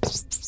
Psst, psst, psst.